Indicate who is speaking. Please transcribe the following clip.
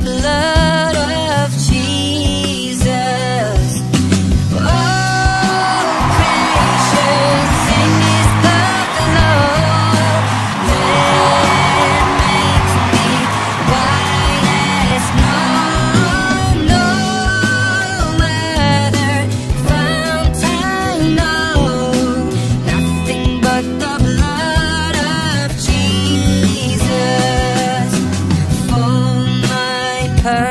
Speaker 1: of love. her.